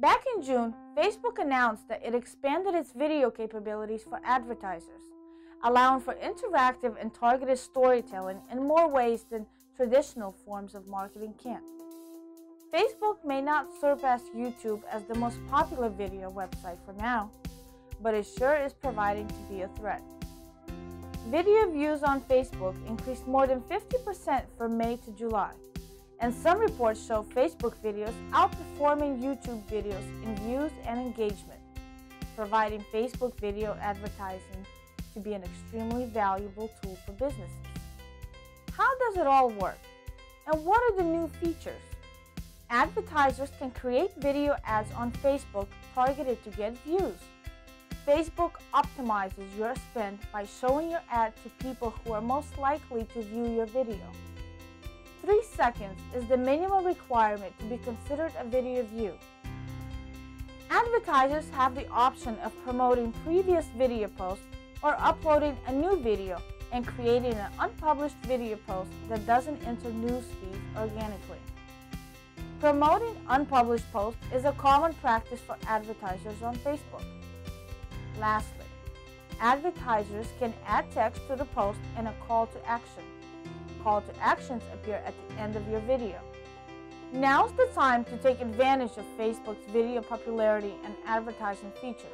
Back in June, Facebook announced that it expanded its video capabilities for advertisers, allowing for interactive and targeted storytelling in more ways than traditional forms of marketing can. Facebook may not surpass YouTube as the most popular video website for now, but it sure is proving to be a threat. Video views on Facebook increased more than 50% from May to July, and some reports show Facebook videos outperforming YouTube videos in views and engagement, providing Facebook video advertising to be an extremely valuable tool for businesses. How does it all work? And what are the new features? Advertisers can create video ads on Facebook targeted to get views. Facebook optimizes your spend by showing your ad to people who are most likely to view your video. 3 seconds is the minimum requirement to be considered a video view. Advertisers have the option of promoting previous video posts or uploading a new video and creating an unpublished video post that doesn't enter newsfeeds organically. Promoting unpublished posts is a common practice for advertisers on Facebook. Lastly, advertisers can add text to the post and a call to action. Call to actions appear at the end of your video. Now's the time to take advantage of Facebook's video popularity and advertising features.